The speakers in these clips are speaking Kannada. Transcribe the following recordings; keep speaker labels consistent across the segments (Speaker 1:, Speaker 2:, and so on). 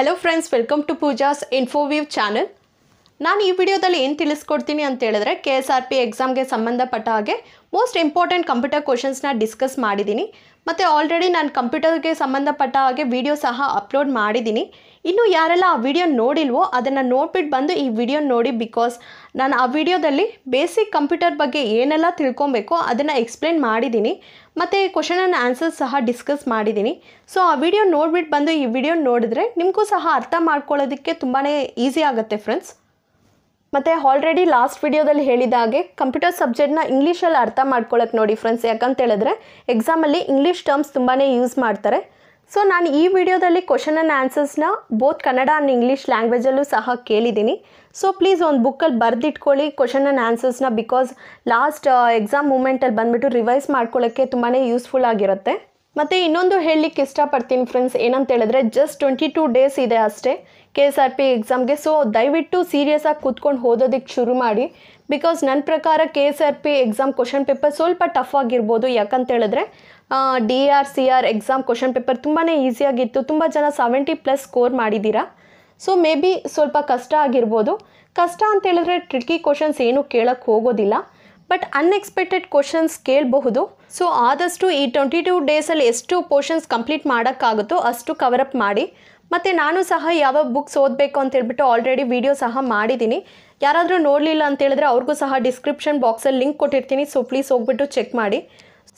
Speaker 1: Hello friends welcome to Pooja's info view channel ನಾನು ಈ ವಿಡಿಯೋದಲ್ಲಿ ಏನು ತಿಳಿಸ್ಕೊಡ್ತೀನಿ ಅಂತ ಹೇಳಿದ್ರೆ ಕೆ ಎಸ್ ಆರ್ ಪಿ ಎಕ್ಸಾಮ್ಗೆ ಸಂಬಂಧಪಟ್ಟ ಹಾಗೆ ಮೋಸ್ಟ್ ಇಂಪಾರ್ಟೆಂಟ್ ಕಂಪ್ಯೂಟರ್ ಕ್ವಶನ್ಸ್ನ ಡಿಸ್ಕಸ್ ಮಾಡಿದ್ದೀನಿ. ಮತ್ತು ಆಲ್ರೆಡಿ ನಾನು ಕಂಪ್ಯೂಟರ್ಗೆ ಸಂಬಂಧಪಟ್ಟ ಹಾಗೆ ವಿಡಿಯೋ ಸಹ ಅಪ್ಲೋಡ್ ಮಾಡಿದ್ದೀನಿ. ಇನ್ನು ಯಾರೆಲ್ಲ ಆ ವಿಡಿಯೋ ನೋಡಿಲ್ವೋ ಅದನ್ನು ನೋಡ್ಬಿಟ್ಟು ಬಂದು ಈ ವಿಡಿಯೋ ನೋಡಿ ಬಿಕಾಸ್ ನಾನು ಆ ವಿಡಿಯೋದಲ್ಲಿ ಬೇಸಿಕ್ ಕಂಪ್ಯೂಟರ್ ಬಗ್ಗೆ ಏನೆಲ್ಲ ತಿಳ್ಕೊಬೇಕೋ ಅದನ್ನು ಎಕ್ಸ್ಪ್ಲೇನ್ ಮಾಡಿದ್ದೀನಿ ಮತ್ತು ಕ್ವಶನ್ ಆ್ಯಂಡ್ ಆನ್ಸರ್ಸ್ ಸಹ ಡಿಸ್ಕಸ್ ಮಾಡಿದ್ದೀನಿ ಸೊ ಆ ವಿಡಿಯೋ ನೋಡ್ಬಿಟ್ಟು ಬಂದು ಈ ವಿಡಿಯೋ ನೋಡಿದ್ರೆ ನಿಮಗೂ ಸಹ ಅರ್ಥ ಮಾಡ್ಕೊಳ್ಳೋದಕ್ಕೆ ತುಂಬಾ ಈಸಿ ಆಗುತ್ತೆ ಫ್ರೆಂಡ್ಸ್ ಮತ್ತು ಆಲ್ರೆಡಿ ಲಾಸ್ಟ್ ವಿಡಿಯೋದಲ್ಲಿ ಹೇಳಿದ ಹಾಗೆ ಕಂಪ್ಯೂಟರ್ ಸಬ್ಜೆಕ್ಟ್ನ ಇಂಗ್ಲೀಷಲ್ಲಿ ಅರ್ಥ ಮಾಡ್ಕೊಳ್ಳೋಕೆ ನೋಡಿ ಫ್ರೆಂಡ್ಸ್ ಯಾಕಂತ ಹೇಳಿದ್ರೆ ಎಕ್ಸಾಮಲ್ಲಿ ಇಂಗ್ಲೀಷ್ ಟರ್ಮ್ಸ್ ತುಂಬಾ ಯೂಸ್ ಮಾಡ್ತಾರೆ. ಸೊ ನಾನು ಈ ವಿಡಿಯೋದಲ್ಲಿ ಕ್ವಶನ್ ಆ್ಯಂಡ್ ಆನ್ಸರ್ಸ್ನ ಬೋತ್ ಕನ್ನಡ ಆ್ಯಂಡ್ ಇಂಗ್ಲೀಷ್ ಲ್ಯಾಂಗ್ವೇಜಲ್ಲೂ ಸಹ ಕೇಳಿದ್ದೀನಿ. ಸೊ ಪ್ಲೀಸ್ ಒಂದು ಬುಕ್ಕಲ್ಲಿ ಬರೆದಿಟ್ಕೊಳ್ಳಿ ಕ್ವಶನ್ ಆ್ಯಂಡ್ ಆನ್ಸರ್ಸ್ನ ಬಿಕಾಸ್ ಲಾಸ್ಟ್ ಎಕ್ಸಾಮ್ ಮೂಮೆಂಟಲ್ಲಿ ಬಂದುಬಿಟ್ಟು ರಿವೈಸ್ ಮಾಡ್ಕೊಳ್ಳೋಕ್ಕೆ ತುಂಬಾ ಯೂಸ್ಫುಲ್ ಆಗಿರುತ್ತೆ. ಮತ್ತು ಇನ್ನೊಂದು ಹೇಳಲಿಕ್ಕೆ ಇಷ್ಟಪಡ್ತೀನಿ ಫ್ರೆಂಡ್ಸ್ ಏನಂತ ಹೇಳಿದ್ರೆ ಜಸ್ಟ್ ಟ್ವೆಂಟಿ ಟೂ ಡೇಸ್ ಇದೆ ಅಷ್ಟೇ ಕೆ ಎಸ್ ಆರ್ ಪಿ ಎಕ್ಸಾಮ್ಗೆ ಸೊ ದಯವಿಟ್ಟು ಸೀರಿಯಸ್ಸಾಗಿ ಕೂತ್ಕೊಂಡು ಓದೋದಕ್ಕೆ ಶುರು ಮಾಡಿ ಬಿಕಾಸ್ ನನ್ನ ಪ್ರಕಾರ K S R P exam question paper ಸ್ವಲ್ಪ ಟಫ್ ಆಗಿರ್ಬೋದು ಯಾಕಂತ ಹೇಳಿದ್ರೆ D R C R exam question paper ತುಂಬಾ ಈಸಿಯಾಗಿತ್ತು ತುಂಬ ಜನ ಸೆವೆಂಟಿ ಪ್ಲಸ್ ಸ್ಕೋರ್ ಮಾಡಿದ್ದೀರಾ? ಸೊ ಮೇ ಬಿ ಸ್ವಲ್ಪ ಕಷ್ಟ ಆಗಿರ್ಬೋದು. ಕಷ್ಟ ಅಂತ ಹೇಳಿದ್ರೆ ಟ್ರಿಕಿ ಕ್ವಶನ್ಸ್ ಏನು ಕೇಳೋಕ್ಕೆ ಹೋಗೋದಿಲ್ಲ. ಬಟ್ ಅನ್ಎಕ್ಸ್ಪೆಕ್ಟೆಡ್ ಕ್ವಶನ್ಸ್ ಕೇಳಬಹುದು. ಸೊ ಆದಷ್ಟು ಈ ಟ್ವೆಂಟಿ ಟು ಡೇಸಲ್ಲಿ ಎಷ್ಟು ಪೋರ್ಷನ್ಸ್ ಕಂಪ್ಲೀಟ್ ಮಾಡೋಕ್ಕಾಗುತ್ತೋ ಅಷ್ಟು ಕವರ್ ಅಪ್ ಮಾಡಿ. ಮತ್ತು ನಾನು ಸಹ ಯಾವ ಬುಕ್ಸ್ ಓದಬೇಕು ಅಂತ ಹೇಳ್ಬಿಟ್ಟು ಆಲ್ರೆಡಿ ವಿಡಿಯೋ ಸಹ ಮಾಡಿದ್ದೀನಿ. ಯಾರಾದರೂ ನೋಡಲಿಲ್ಲ ಅಂತ ಹೇಳಿದ್ರೆ ಅವ್ರಿಗೂ ಸಹ ಡಿಸ್ಕ್ರಿಪ್ಷನ್ ಬಾಕ್ಸಲ್ಲಿ ಲಿಂಕ್ ಕೊಟ್ಟಿರ್ತೀನಿ. ಸೊ ಪ್ಲೀಸ್ ಹೋಗ್ಬಿಟ್ಟು ಚೆಕ್ ಮಾಡಿ.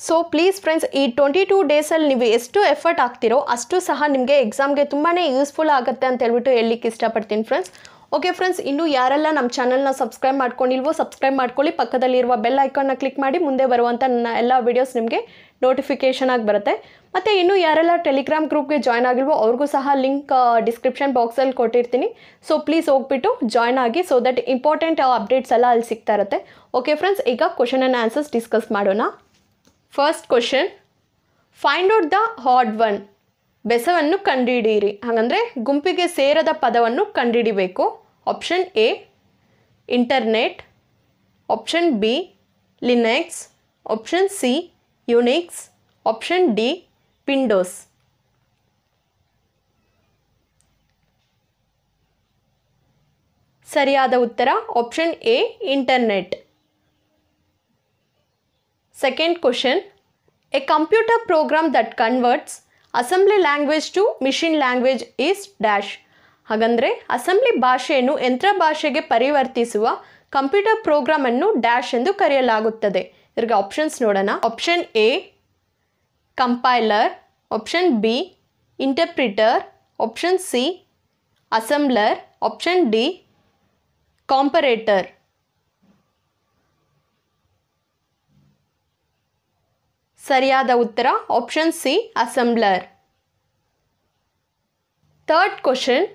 Speaker 1: ಸೊ ಪ್ಲೀಸ್ ಫ್ರೆಂಡ್ಸ್ ಈ ಟ್ವೆಂಟಿ ಟೂ ಡೇಸಲ್ಲಿ ನೀವು ಎಷ್ಟು ಎಫರ್ಟ್ ಆಗ್ತಿರೋ ಅಷ್ಟು ಸಹ ನಿಮಗೆ ಎಕ್ಸಾಮ್ಗೆ ತುಂಬಾ ಯೂಸ್ಫುಲ್ ಆಗುತ್ತೆ ಅಂತ ಹೇಳ್ಬಿಟ್ಟು ಹೇಳಲಿಕ್ಕೆ ಇಷ್ಟಪಡ್ತೀನಿ ಫ್ರೆಂಡ್ಸ್ ಓಕೆ ಫ್ರೆಂಡ್ಸ್ ಇನ್ನೂ ಯಾರೆಲ್ಲ ನಮ್ಮ ಚಾನಲ್ನ ಸಬ್ಸ್ಕ್ರೈಬ್ ಮಾಡ್ಕೊಂಡಿಲ್ವೋ ಸಬ್ಸ್ಕ್ರೈಬ್ ಮಾಡ್ಕೊಳ್ಳಿ. ಪಕ್ಕದಲ್ಲಿರುವ ಬೆಲ್ ಐಕಾನ್ನ ಕ್ಲಿಕ್ ಮಾಡಿ ಮುಂದೆ ಬರುವಂಥ ನನ್ನ ಎಲ್ಲ ವೀಡಿಯೋಸ್ ನಿಮಗೆ ನೋಟಿಫಿಕೇಷನ್ ಆಗಿ ಬರುತ್ತೆ. ಮತ್ತು ಇನ್ನೂ ಯಾರೆಲ್ಲ ಟೆಲಿಗ್ರಾಮ್ ಗ್ರೂಪ್ಗೆ ಜಾಯ್ನ್ ಆಗಿಲ್ವೋ ಅವ್ರಿಗೂ ಸಹ ಲಿಂಕ್ ಡಿಸ್ಕ್ರಿಪ್ಷನ್ ಬಾಕ್ಸಲ್ಲಿ ಕೊಟ್ಟಿರ್ತೀನಿ. ಸೊ ಪ್ಲೀಸ್ ಹೋಗ್ಬಿಟ್ಟು ಜಾಯ್ನ್ ಆಗಿ ಸೊ ದಟ್ ಇಂಪಾರ್ಟೆಂಟ್ ಅಪ್ಡೇಟ್ಸ್ ಎಲ್ಲ ಅಲ್ಲಿ ಸಿಗ್ತಾ ಇರುತ್ತೆ. ಓಕೆ ಫ್ರೆಂಡ್ಸ್ ಈಗ ಕ್ವಶನ್ ಆ್ಯಂಡ್ ಆನ್ಸರ್ಸ್ ಡಿಸ್ಕಸ್ ಮಾಡೋಣ. First question find out the odd one ಬೆಸವನ್ನು ಕಂಡುಹಿಡಿಯಿರಿ. ಹಾಗಂದರೆ ಗುಂಪಿಗೆ ಸೇರದ ಪದವನ್ನು ಕಂಡುಹಿಡಿಬೇಕು. Option A internet option B Linux option C Unix option D Windows ಸರಿಯಾದ ಉತ್ತರ option A internet second question a computer program that converts assembly language to machine language is dash ಹಾಗಂದರೆ assembly ಭಾಷೆಯನ್ನು ಯಂತ್ರ ಭಾಷೆಗೆ ಪರಿವರ್ತಿಸುವ ಕಂಪ್ಯೂಟರ್ ಪ್ರೋಗ್ರಾಮನ್ನು ಡ್ಯಾಶ್ ಎಂದು ಕರೆಯಲಾಗುತ್ತದೆ. ಇದ್ರಿಗೆ ಆಪ್ಷನ್ಸ್ ನೋಡೋಣ. Option A compiler option B interpreter option C assembler option D comparator ಸರಿಯಾದ ಉತ್ತರ option C assembler third question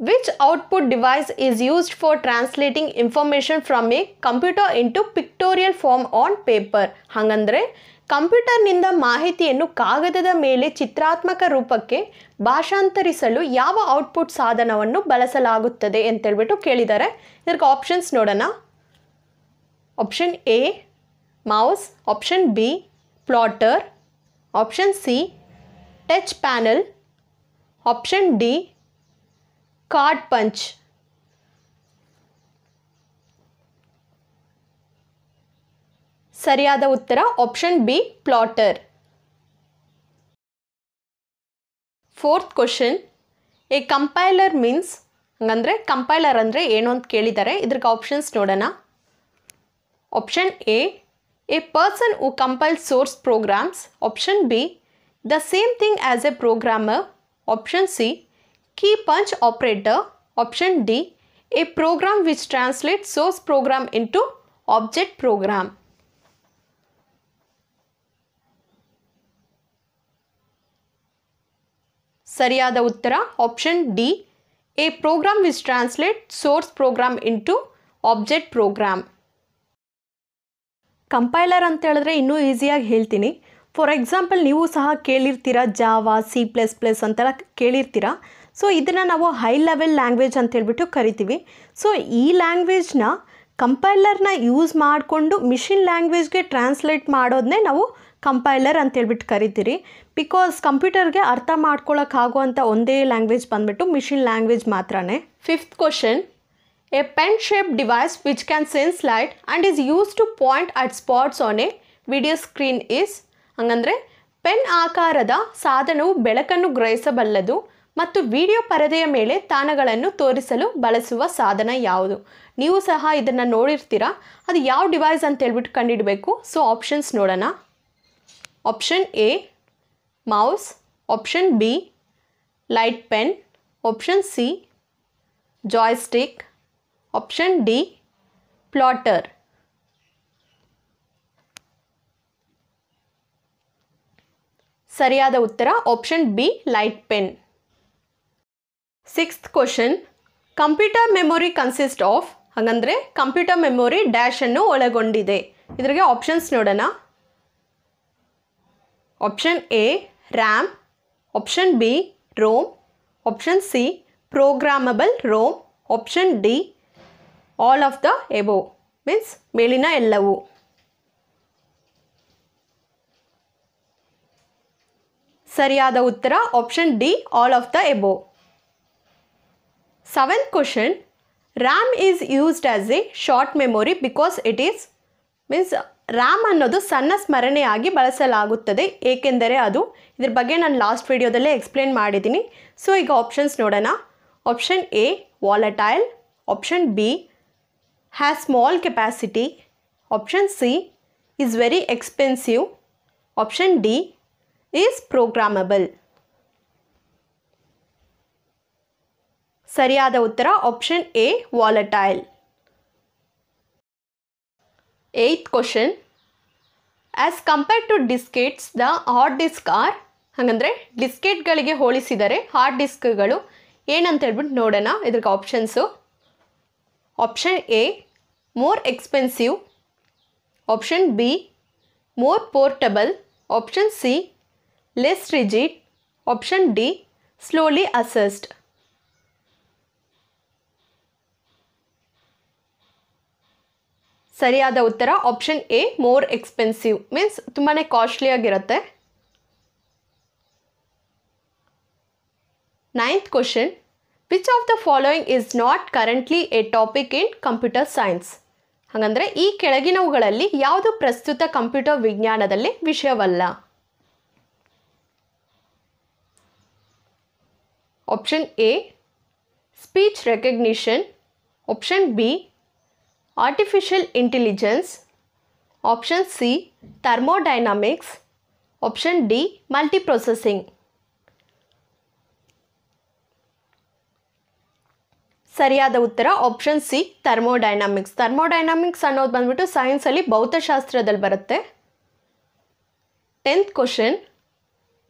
Speaker 1: which output device is used for translating information from a computer into pictorial form on paper ಹಾಗಂದರೆ, ಕಂಪ್ಯೂಟರ್ನಿಂದ ಮಾಹಿತಿಯನ್ನು ಕಾಗದದ ಮೇಲೆ ಚಿತ್ರಾತ್ಮಕ ರೂಪಕ್ಕೆ ಭಾಷಾಂತರಿಸಲು ಯಾವ ಔಟ್ಪುಟ್ ಸಾಧನವನ್ನು ಬಳಸಲಾಗುತ್ತದೆ ಅಂತೇಳ್ಬಿಟ್ಟು ಕೇಳಿದ್ದಾರೆ ಇದಕ್ಕೆ ಆಪ್ಷನ್ಸ್ ನೋಡೋಣ. Option A mouse option B plotter option C touch panel option D card punch ಸರಿಯಾದ ಉತ್ತರ option B plotter fourth question A compiler means ಹಂಗಂದರೆ compiler ಅಂದರೆ ಏನು ಅಂತ ಕೇಳಿದ್ದಾರೆ ಇದ್ರಿಗೆ ಆಪ್ಷನ್ಸ್ ನೋಡೋಣ option A a person who compile source programs option B the same thing as a programmer option C key punch operator option D a program which translate source program into object program ಸರಿಯಾದ ಉತ್ತರ option D a program which translate source program into object program Compiler ಅಂತ ಹೇಳಿದ್ರೆ ಇನ್ನೂ ಈಸಿಯಾಗಿ ಹೇಳ್ತೀನಿ. ಫಾರ್ ಎಕ್ಸಾಂಪಲ್ ನೀವು ಸಹ ಕೇಳಿರ್ತೀರ ಜಾವಾ ಸಿ ಪ್ಲಸ್ ಪ್ಲಸ್ ಅಂತೆಲ್ಲ ಕೇಳಿರ್ತೀರ? ಸೊ ಇದನ್ನು ನಾವು ಹೈ ಲೆವೆಲ್ ಲ್ಯಾಂಗ್ವೇಜ್ ಅಂತ ಹೇಳ್ಬಿಟ್ಟು ಕರಿತೀವಿ. ಸೊ ಈ ಲ್ಯಾಂಗ್ವೇಜ್ನ ಕಂಪೈಲರ್ನ ಯೂಸ್ ಮಾಡಿಕೊಂಡು ಮಿಷಿನ್ ಲ್ಯಾಂಗ್ವೇಜ್ಗೆ ಟ್ರಾನ್ಸ್ಲೇಟ್ ಮಾಡೋದನ್ನೇ ನಾವು ಕಂಪೈಲರ್ ಅಂತ ಹೇಳ್ಬಿಟ್ಟು ಕರಿತೀರಿ. ಬಿಕಾಸ್ ಕಂಪ್ಯೂಟರ್ಗೆ ಅರ್ಥ ಮಾಡ್ಕೊಳ್ಳೋಕ್ಕಾಗುವಂಥ ಒಂದೇ ಲ್ಯಾಂಗ್ವೇಜ್ ಬಂದ್ಬಿಟ್ಟು ಮಿಷಿನ್ ಲ್ಯಾಂಗ್ವೇಜ್ ಮಾತ್ರನೇ. Fifth question pen shape device which can sense light and is used to point at spots on a video screen is ಹಂಗಂದರೆ ಪೆನ್ ಆಕಾರದ ಸಾಧನವು ಬೆಳಕನ್ನು ಗ್ರಹಿಸಬಲ್ಲದು ಮತ್ತು ವಿಡಿಯೋ ಪರದೆಯ ಮೇಲೆ ತಾಣಗಳನ್ನು ತೋರಿಸಲು ಬಳಸುವ ಸಾಧನ ಯಾವುದು? ನೀವು ಸಹ ಇದನ್ನು ನೋಡಿರ್ತೀರಾ? ಅದು ಯಾವ ಡಿವೈಸ್ ಅಂತ ಹೇಳ್ಬಿಟ್ಟು ಕಂಡುಹಿಡಬೇಕು ಸೊ ಆಪ್ಷನ್ಸ್ ನೋಡೋಣ. Option A mouse option B light pen option C joystick option D plotter ಸರಿಯಾದ ಉತ್ತರ option B light pen sixth question computer memory consist of ಹಾಗಂದರೆ computer memory ಡ್ಯಾಶನ್ನು ಒಳಗೊಂಡಿದೆ. ಇದ್ರಿಗೆ ಆಪ್ಷನ್ಸ್ ನೋಡೋಣ. Option A RAM option B ROM option C programmable ROM option D all of the above means ಮೇಲಿನ ಎಲ್ಲವೂ. ಸರಿಯಾದ ಉತ್ತರ option D all of the above seventh question RAM is used as a short memory because it is means RAM ಅನ್ನೋದು ಸಣ್ಣ ಸ್ಮರಣೆಯಾಗಿ ಬಳಸಲಾಗುತ್ತದೆ. ಏಕೆಂದರೆ ಅದು ಇದ್ರ ಬಗ್ಗೆ ನಾನು ಲಾಸ್ಟ್ ವಿಡಿಯೋದಲ್ಲೇ ಎಕ್ಸ್ಪ್ಲೇನ್ ಮಾಡಿದ್ದೀನಿ. ಸೊ ಈಗ ಆಪ್ಷನ್ಸ್ ನೋಡೋಣ. Option A volatile option B has small capacity. Option C is very expensive option D is programmable ಸರಿಯಾದ ಉತ್ತರ option A volatile eighth question as compared to diskettes the hard disk are ಹಾಗಂದರೆ ಡಿಸ್ಕೆಟ್ಗಳಿಗೆ ಹೋಲಿಸಿದರೆ ಹಾರ್ಡ್ ಡಿಸ್ಕ್ಗಳು ಏನಂತ ಹೇಳ್ಬಿಟ್ಟು ನೋಡೋಣ. ಇದ್ರಿಗೆ options option A more expensive option B more portable option C less rigid option D slowly accessed ಸರಿಯಾದ ಉತ್ತರ option A more expensive means ತುಂಬಾ ಕಾಸ್ಟ್ಲಿ ಆಗಿರುತ್ತೆ. Ninth question which of the following is not currently a topic in computer science ಹಾಗಂದರೆ ಈ ಕೆಳಗಿನವುಗಳಲ್ಲಿ ಯಾವುದು ಪ್ರಸ್ತುತ ಕಂಪ್ಯೂಟರ್ ವಿಜ್ಞಾನದಲ್ಲಿ ವಿಷಯವಲ್ಲ? Option A speech recognition option B artificial intelligence option C thermodynamics option D multiprocessing ಸರಿಯಾದ ಉತ್ತರ ಆಪ್ಷನ್ ಸಿ ಥರ್ಮೋಡೈನಾಮಿಕ್ಸ್ ಥರ್ಮೋಡೈನಾಮಿಕ್ಸ್ ಅನ್ನೋದು ಬಂದ್ಬಿಟ್ಟು ಸೈನ್ಸಲ್ಲಿ ಭೌತಶಾಸ್ತ್ರದಲ್ಲಿ ಬರುತ್ತೆ. Tenth question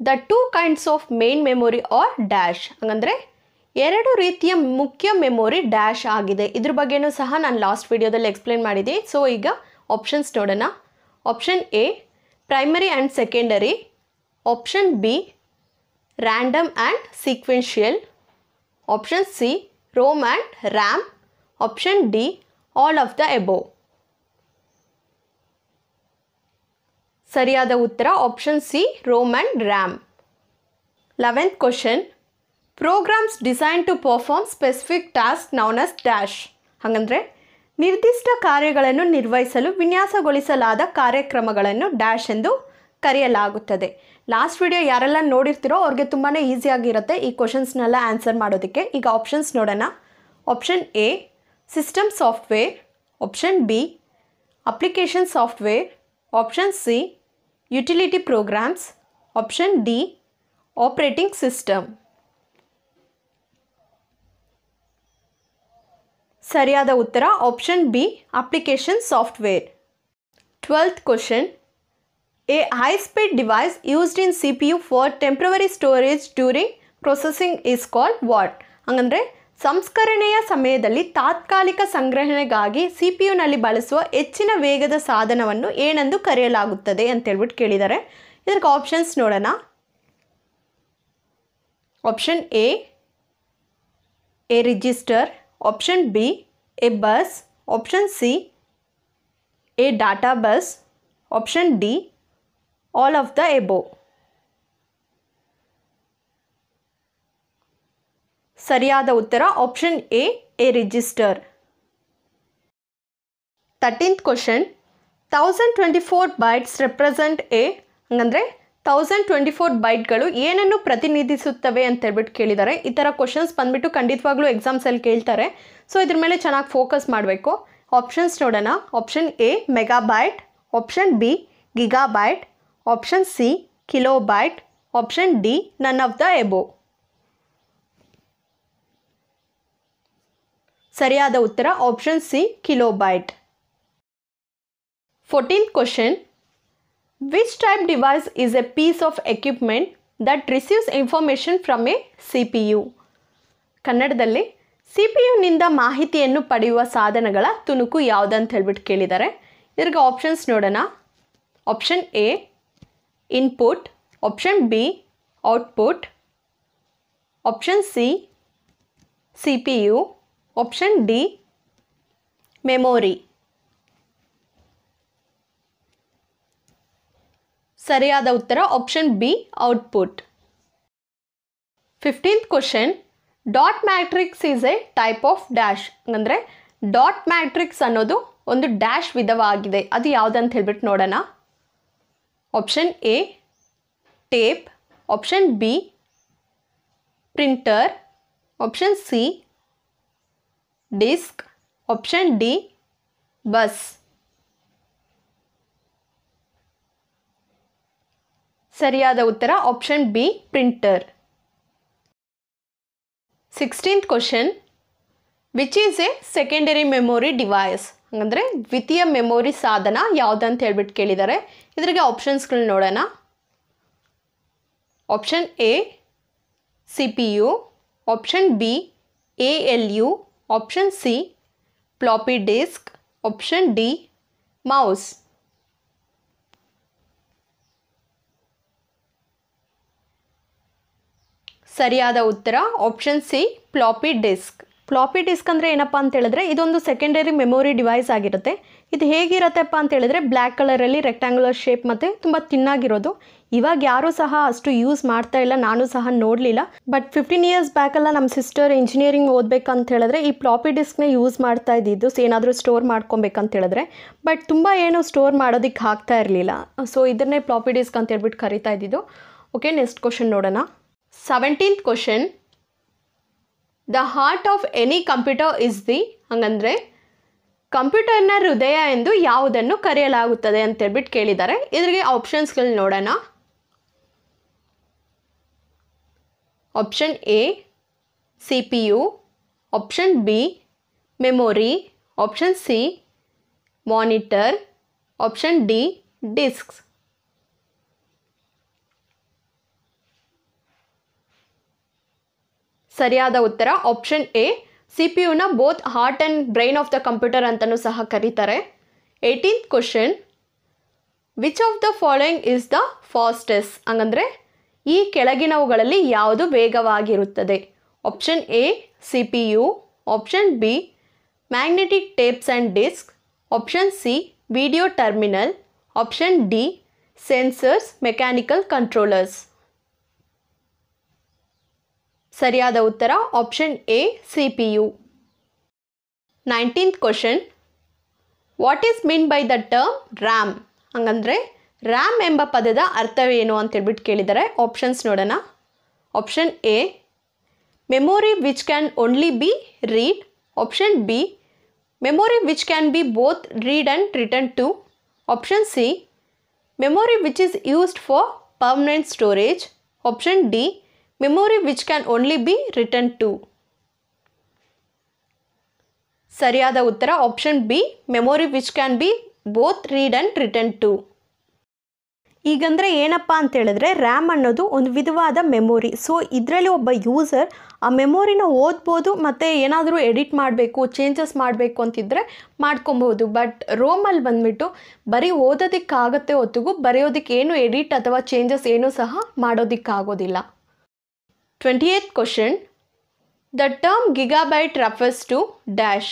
Speaker 1: the two kinds of main memory are dash ಹಂಗಂದರೆ, ಎರಡು ರೀತಿಯ ಮುಖ್ಯ ಮೆಮೊರಿ ಡ್ಯಾಶ್ ಆಗಿದೆ. ಇದ್ರ ಬಗ್ಗೆನೂ ಸಹ ನಾನು ಲಾಸ್ಟ್ ವಿಡಿಯೋದಲ್ಲಿ ಎಕ್ಸ್ಪ್ಲೇನ್ ಮಾಡಿದೆ. ಸೊ ಈಗ ಆಪ್ಷನ್ಸ್ ನೋಡೋಣ. Option A primary and secondary option B random and sequential option C ROM and RAM option D all of the above ಸರಿಯಾದ ಉತ್ತರ option C ROM and RAM eleventh question programs design to perform specific task known as dash ಹಾಗಂದರೆ, ನಿರ್ದಿಷ್ಟ ಕಾರ್ಯಗಳನ್ನು ನಿರ್ವಹಿಸಲು ವಿನ್ಯಾಸಗೊಳಿಸಲಾದ ಕಾರ್ಯಕ್ರಮಗಳನ್ನು ಡ್ಯಾಶ್ ಎಂದು ಕರೆಯಲಾಗುತ್ತದೆ. ಲಾಸ್ಟ್ ವಿಡಿಯೋ ಯಾರೆಲ್ಲ ನೋಡಿರ್ತೀರೋ ಅವ್ರಿಗೆ ತುಂಬಾ ಈಸಿಯಾಗಿರುತ್ತೆ ಈ ಕ್ವಶನ್ಸ್ನೆಲ್ಲ ಆನ್ಸರ್ ಮಾಡೋದಕ್ಕೆ. ಈಗ ಆಪ್ಷನ್ಸ್ ನೋಡೋಣ. Option A system software option B application software option C utility programs option D operating system ಸರಿಯಾದ ಉತ್ತರ option B application software twelfth question device used in C P U for temporary storage during processing is call what ಹಂಗಂದರೆ ಸಂಸ್ಕರಣೆಯ ಸಮಯದಲ್ಲಿ ತಾತ್ಕಾಲಿಕ ಸಂಗ್ರಹಣೆಗಾಗಿ ಸಿ ಪಿ ಯುನಲ್ಲಿ ಬಳಸುವ ಹೆಚ್ಚಿನ ವೇಗದ ಸಾಧನವನ್ನು ಏನೆಂದು ಕರೆಯಲಾಗುತ್ತದೆ ಅಂತೇಳ್ಬಿಟ್ಟು ಕೇಳಿದ್ದಾರೆ. ಇದಕ್ಕೆ ಆಪ್ಷನ್ಸ್ ನೋಡೋಣ. Option A a register option B a bus option C a data bus option D all of the above ಸರಿಯಾದ ಉತ್ತರ option A a register thirteenth question thousand twenty four bytes represent a ಹಂಗಂದರೆ thousand twenty four ಬೈಟ್ಗಳು ಏನನ್ನು ಪ್ರತಿನಿಧಿಸುತ್ತವೆ ಅಂತ ಹೇಳ್ಬಿಟ್ಟು ಕೇಳಿದ್ದಾರೆ ಈ ಥರ ಕ್ವಶನ್ಸ್ ಬಂದ್ಬಿಟ್ಟು ಖಂಡಿತವಾಗ್ಲೂ ಎಕ್ಸಾಮ್ಸಲ್ಲಿ ಕೇಳ್ತಾರೆ. ಸೊ ಇದ್ರ ಮೇಲೆ ಚೆನ್ನಾಗಿ ಫೋಕಸ್ ಮಾಡಬೇಕು. ಆಪ್ಷನ್ಸ್ ನೋಡೋಣ. Option A megabyte option B gigabyte option C kilobyte option D none of the above ಸರಿಯಾದ ಉತ್ತರ option C kilobyte fourteenth question which type device is a piece of equipment that receives information from a C P U ಕನ್ನಡದಲ್ಲಿ ಸಿ ಪಿ ಯುನಿಂದ ಮಾಹಿತಿಯನ್ನು ಪಡೆಯುವ ಸಾಧನಗಳ ತುಣುಕು ಯಾವುದಂತ ಹೇಳ್ಬಿಟ್ಟು ಕೇಳಿದ್ದಾರೆ. ಇದ್ರಿಗೆ ಆಪ್ಷನ್ಸ್ ನೋಡೋಣ. Option A input option B output option C CPU, option D memory. ಸರಿಯಾದ ಉತ್ತರ option B output fifteenth question dot matrix is a type of dash ಅಂದರೆ ಡಾಟ್ ಮ್ಯಾಟ್ರಿಕ್ಸ್ ಅನ್ನೋದು ಒಂದು ಡ್ಯಾಶ್ ವಿಧವಾಗಿದೆ. ಅದು ಯಾವುದಂತ ಹೇಳ್ಬಿಟ್ಟು ನೋಡೋಣ. Option A tape option B printer option C disk option D bus ಸರಿಯಾದ ಉತ್ತರ option B printer sixteenth question which is a secondary memory device ಅಂದರೆ ದ್ವಿತೀಯ ಮೆಮೊರಿ ಸಾಧನ ಯಾವುದಂತ ಹೇಳ್ಬಿಟ್ಟು ಕೇಳಿದ್ದಾರೆ ಇದ್ರಿಗೆ ಆಪ್ಷನ್ಸ್ಗಳು ನೋಡೋಣ. Option A C P U option B A L U option C floppy disk option D mouse ಸರಿಯಾದ ಉತ್ತರ option C floppy disk floppy disk ಅಂದರೆ ಏನಪ್ಪ ಅಂತ ಹೇಳಿದ್ರೆ ಇದೊಂದು ಸೆಕೆಂಡರಿ ಮೆಮೊರಿ ಡಿವೈಸ್ ಆಗಿರುತ್ತೆ. ಇದು ಹೇಗಿರತ್ತೆಪ್ಪ ಅಂತ ಹೇಳಿದ್ರೆ ಬ್ಲ್ಯಾಕ್ ಕಲರಲ್ಲಿ ರೆಕ್ಟ್ಯಾಂಗುಲರ್ ಶೇಪ್ ಮತ್ತು ತುಂಬ ತಿನ್ನಾಗಿರೋದು. ಇವಾಗ ಯಾರೂ ಸಹ ಅಷ್ಟು ಯೂಸ್ ಮಾಡ್ತಾ ಇಲ್ಲ, ನಾನು ಸಹ ನೋಡಲಿಲ್ಲ. ಬಟ್ ಫಿಫ್ಟೀನ್ ಇಯರ್ಸ್ ಬ್ಯಾಕೆಲ್ಲ ನಮ್ಮ ಸಿಸ್ಟರ್ ಇಂಜಿನಿಯರಿಂಗ್ ಓದಬೇಕಂತ ಹೇಳಿದ್ರೆ ಈ ಫ್ಲಾಪಿ ಡಿಸ್ಕ್ನ ಯೂಸ್ ಮಾಡ್ತಾ ಇದ್ದಿದ್ದು ಏನಾದರೂ ಸ್ಟೋರ್ ಮಾಡ್ಕೊಬೇಕಂತ ಹೇಳಿದ್ರೆ. ಬಟ್ ತುಂಬ ಏನು ಸ್ಟೋರ್ ಮಾಡೋದಕ್ಕೆ ಆಗ್ತಾ ಇರಲಿಲ್ಲ. ಸೊ ಇದನ್ನೇ ಫ್ಲಾಪಿ ಡಿಸ್ಕ್ ಅಂತ ಹೇಳ್ಬಿಟ್ಟು ಕರಿತಾ ಇದ್ದಿದ್ದು. ಓಕೆ ನೆಕ್ಸ್ಟ್ ಕ್ವಶನ್ ನೋಡೋಣ. Seventeenth question the heart of any computer is the ಹಂಗಂದರೆ, ಕಂಪ್ಯೂಟರ್ನ ಹೃದಯ ಎಂದು ಯಾವುದನ್ನು ಕರೆಯಲಾಗುತ್ತದೆ ಅಂತ ಹೇಳ್ಬಿಟ್ಟು ಕೇಳಿದ್ದಾರೆ ಇದ್ರಿಗೆ ಆಪ್ಷನ್ಸ್ಗಳು ನೋಡೋಣ. Option A C P U option B memory option C monitor option D disks ಸರಿಯಾದ ಉತ್ತರ option A C P ಯುನ both heart and brain of the computer ಅಂತಲೂ ಸಹ ಕರೀತಾರೆ. Eighteenth question which of the following is the fastest ಹಂಗಂದರೆ, ಈ ಕೆಳಗಿನವುಗಳಲ್ಲಿ ಯಾವುದು ವೇಗವಾಗಿರುತ್ತದೆ? Option A C P U option B magnetic tapes and disk option C video terminal option D sensors mechanical controllers ಸರಿಯಾದ ಉತ್ತರ option A C P U nineteenth question what is mean by the term RAM ಹಂಗಂದರೆ RAM ಎಂಬ ಪದದ ಅರ್ಥವೇನು ಅಂತ ಹೇಳ್ಬಿಟ್ಟು ಕೇಳಿದ್ದಾರೆ ಆಪ್ಷನ್ಸ್ ನೋಡೋಣ. Option A memory which can only be read option B memory which can be both read and written to option C memory which is used for permanent storage option D memory which can only be written to ಸರಿಯಾದ ಉತ್ತರ option B memory which can be both read and written to ಈಗಂದರೆ ಏನಪ್ಪ ಅಂತ ಹೇಳಿದ್ರೆ ರ್ಯಾಮ್ ಅನ್ನೋದು ಒಂದು ವಿಧವಾದ ಮೆಮೊರಿ ಸೊ ಇದರಲ್ಲಿ ಒಬ್ಬ ಯೂಸರ್ ಆ ಮೆಮೊರಿನ ಓದ್ಬೋದು ಮತ್ತು ಏನಾದರೂ ಎಡಿಟ್ ಮಾಡಬೇಕು ಚೇಂಜಸ್ ಮಾಡಬೇಕು ಅಂತಿದ್ದರೆ ಮಾಡ್ಕೊಬೋದು ಬಟ್ ರೋಮಲ್ಲಿ ಬಂದುಬಿಟ್ಟು ಬರೀ ಓದೋದಕ್ಕಾಗತ್ತೆ ಹೊತ್ತಿಗೂ ಬರೆಯೋದಕ್ಕೆ ಏನು ಎಡಿಟ್ ಅಥವಾ ಚೇಂಜಸ್ ಏನೂ ಸಹ ಮಾಡೋದಕ್ಕಾಗೋದಿಲ್ಲ. Twenty eighth question the term gigabyte refers to dash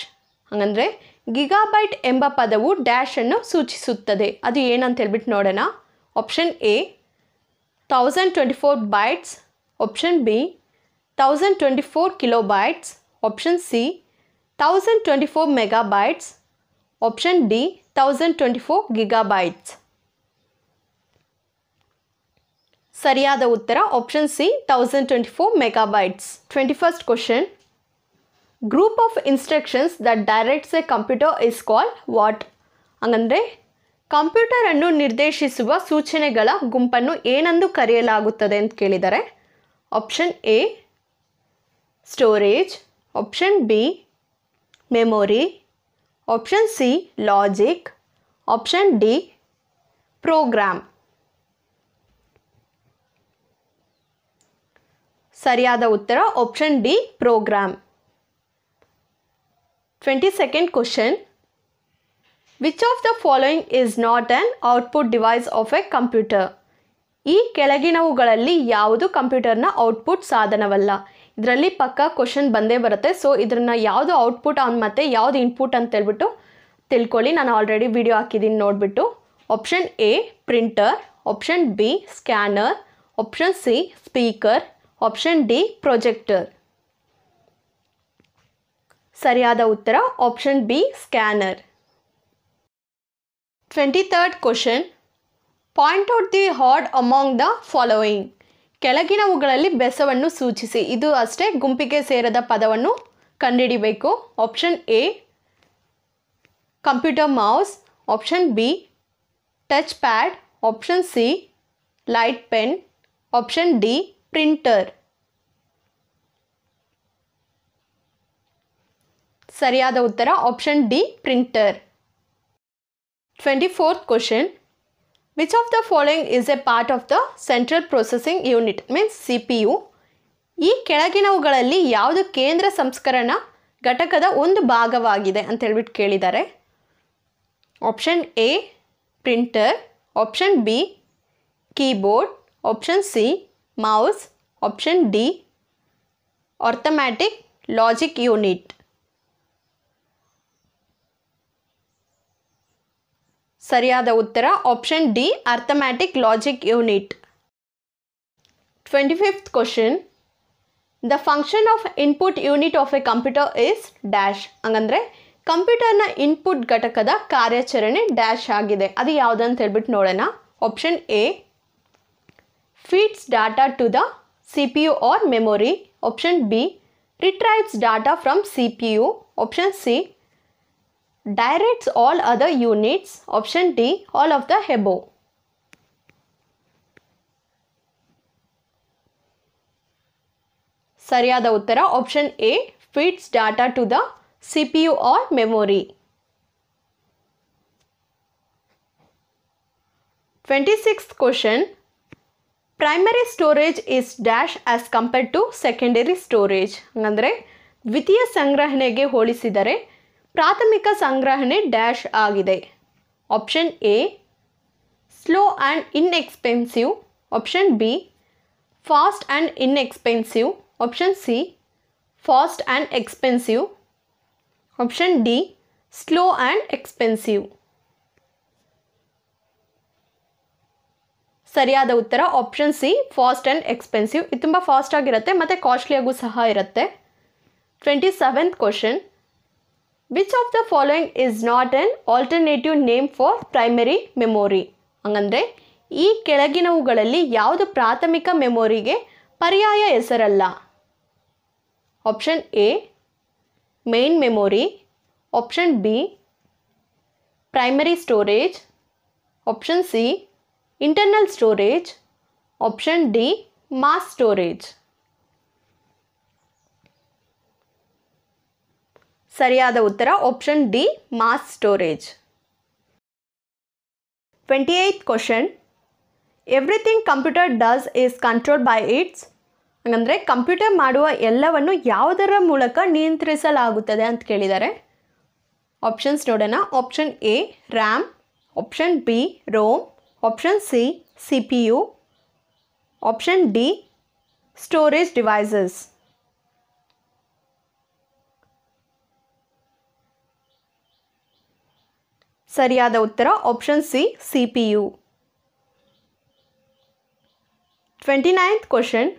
Speaker 1: ಹಾಗಂದರೆ gigabyte ಎಂಬ ಪದವು ಡ್ಯಾಶನ್ನು ಸೂಚಿಸುತ್ತದೆ. ಅದು ಏನಂತ ಹೇಳ್ಬಿಟ್ಟು ನೋಡೋಣ. Option A thousand twenty four bytes option B thousand twenty four kilobytes option C thousand twenty four megabytes option D thousand twenty four gigabytes ಸರಿಯಾದ ಉತ್ತರ option C thousand twenty four megabytes twenty first question group of instructions that directs a computer is call what ಹಂಗಂದರೆ ಕಂಪ್ಯೂಟರನ್ನು ನಿರ್ದೇಶಿಸುವ ಸೂಚನೆಗಳ ಗುಂಪನ್ನು ಏನೆಂದು ಕರೆಯಲಾಗುತ್ತದೆ ಅಂತ ಕೇಳಿದ್ದಾರೆ option A storage option B memory option C logic option D program ಸರಿಯಾದ ಉತ್ತರ option D program twenty second question which of the following is not an output device of a computer ಈ ಕೆಳಗಿನವುಗಳಲ್ಲಿ ಯಾವುದು ಕಂಪ್ಯೂಟರ್ನ ಔಟ್ಪುಟ್ ಸಾಧನವಲ್ಲ? ಇದರಲ್ಲಿ ಪಕ್ಕ ಕ್ವಶನ್ ಬಂದೇ ಬರುತ್ತೆ. ಸೊ ಇದನ್ನು ಯಾವುದು ಔಟ್ಪುಟ್ ಆನ್ ಮತ್ತು ಯಾವುದು ಇನ್ಪುಟ್ ಅಂತ ಹೇಳ್ಬಿಟ್ಟು ತಿಳ್ಕೊಳ್ಳಿ. ನಾನು ಆಲ್ರೆಡಿ ವಿಡಿಯೋ ಹಾಕಿದ್ದೀನಿ ನೋಡಿಬಿಟ್ಟು. Option A printer option B scanner option C speaker option D projector ಸರಿಯಾದ ಉತ್ತರ option B scanner twenty third question point out the odd among the following ಕೆಳಗಿನವುಗಳಲ್ಲಿ ಬೆಸವನ್ನು ಸೂಚಿಸಿ. ಇದು ಅಷ್ಟೇ, ಗುಂಪಿಗೆ ಸೇರದ ಪದವನ್ನು ಕಂಡುಹಿಡಿಬೇಕು. Option A computer mouse option B touch pad option C light pen option D printer ಸರಿಯಾದ ಉತ್ತರ option D printer twenty fourth question which of the following is a part of the central processing unit means C P U ಈ ಕೆಳಗಿನವುಗಳಲ್ಲಿ ಯಾವುದು ಕೇಂದ್ರ ಸಂಸ್ಕರಣ ಘಟಕದ ಒಂದು ಭಾಗವಾಗಿದೆ ಅಂತ ಹೇಳ್ಬಿಟ್ಟು ಕೇಳಿದ್ದಾರೆ. Option A printer option B keyboard option C mouse option D arithmetic logic unit ಸರಿಯಾದ ಉತ್ತರ option D arithmetic logic unit twenty fifth question the function of input unit of a computer is dash ಹಂಗಂದರೆ, ಕಂಪ್ಯೂಟರ್ನ ಇನ್ಪುಟ್ ಘಟಕದ ಕಾರ್ಯಾಚರಣೆ ಡ್ಯಾಶ್ ಆಗಿದೆ. ಅದು ಯಾವುದಂತ ಹೇಳ್ಬಿಟ್ಟು ನೋಡೋಣ. Option A feeds data to the C P U or memory option B retrieves data from C P U option C directs all other units option d all of the above ಸರಿಯಾದ ಉತ್ತರ option A feeds data to the C P U or memory twenty sixth question Primary storage is dash as compare to secondary storage ಹಂಗಂದರೆ, ದ್ವಿತೀಯ ಸಂಗ್ರಹಣೆಗೆ ಹೋಲಿಸಿದರೆ, ಪ್ರಾಥಮಿಕ ಸಂಗ್ರಹಣೆ ಡ್ಯಾಶ್ ಆಗಿದೆ. Option A slow and inexpensive option B fast and inexpensive option C fast and expensive option D slow and expensive ಸರಿಯಾದ ಉತ್ತರ option C fast and expensive ಇದು ತುಂಬ ಫಾಸ್ಟ್ ಆಗಿರುತ್ತೆ, ಮತ್ತು ಕಾಸ್ಟ್ಲಿಯಾಗೂ ಸಹ ಇರುತ್ತೆ. Twenty seventh question which of the following is not an alternative name for primary memory ಹಂಗಂದರೆ, ಈ ಕೆಳಗಿನವುಗಳಲ್ಲಿ ಯಾವುದು ಪ್ರಾಥಮಿಕ ಮೆಮೊರಿಗೆ ಪರ್ಯಾಯ ಹೆಸರಲ್ಲ? Option A main memory option B primary storage option C internal storage option D mass storage ಸರಿಯಾದ ಉತ್ತರ option D mass storage twenty eighth question everything computer does is control by its ಹಂಗಂದರೆ computer ಮಾಡುವ ಎಲ್ಲವನ್ನು ಯಾವುದರ ಮೂಲಕ ನಿಯಂತ್ರಿಸಲಾಗುತ್ತದೆ ಅಂತ ಕೇಳಿದ್ದಾರೆ. ಆಪ್ಷನ್ಸ್ ನೋಡೋಣ. Option A RAM option B ROM option C C P U option D storage devices ಸರಿಯಾದ ಉತ್ತರ option C C P U twenty ninth question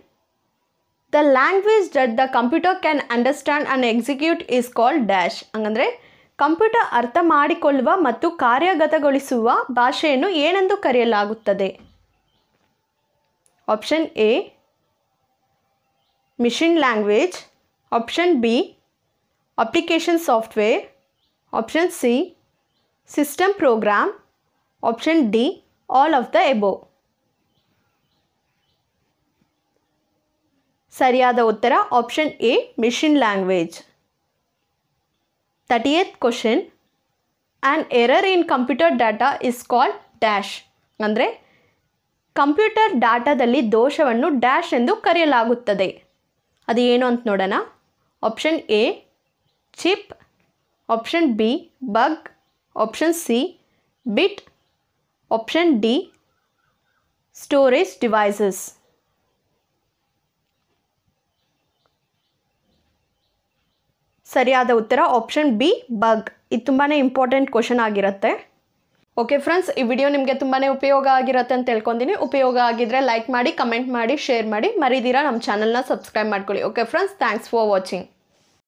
Speaker 1: the language that the computer can understand and execute is called dash ಹಂಗಂದರೆ computer ಅರ್ಥ ಮಾಡಿಕೊಳ್ಳುವ ಮತ್ತು ಕಾರ್ಯಗತಗೊಳಿಸುವ ಭಾಷೆಯನ್ನು ಏನೆಂದು ಕರೆಯಲಾಗುತ್ತದೆ? Option A, machine language. Option B, application software. Option C, system program option D, all of the above. ಸರಿಯಾದ ಉತ್ತರ option A, machine language. Thirtieth question an error in computer data is called dash ಅಂದರೆ ಕಂಪ್ಯೂಟರ್ ಡಾಟಾದಲ್ಲಿ ದೋಷವನ್ನು ಡ್ಯಾಶ್ ಎಂದು ಕರೆಯಲಾಗುತ್ತದೆ. ಅದು ಏನು ಅಂತ ನೋಡೋಣ. Option A chip option B bug option C bit option D storage devices ಸರಿಯಾದ ಉತ್ತರ ಆಪ್ಷನ್ ಬಿ ಬಗ್ ಇದು ತುಂಬಾ ಇಂಪಾರ್ಟೆಂಟ್ ಕ್ವಶನ್ ಆಗಿರುತ್ತೆ. ಓಕೆ ಫ್ರೆಂಡ್ಸ್ ಈ ವಿಡಿಯೋ ನಿಮಗೆ ತುಂಬಾ ಉಪಯೋಗ ಆಗಿರುತ್ತೆ ಅಂತ ತಿಳ್ಕೊತೀನಿ ಉಪಯೋಗ ಆಗಿದ್ರೆ ಲೈಕ್ ಮಾಡಿ ಕಮೆಂಟ್ ಮಾಡಿ ಶೇರ್ ಮಾಡಿ. ಮರಿದಿರಾ ನಮ್ಮ ಚಾನಲ್ನ ಸಬ್ಸ್ಕ್ರೈಬ್ ಮಾಡ್ಕೊಳ್ಳಿ. Okay friends thanks for watching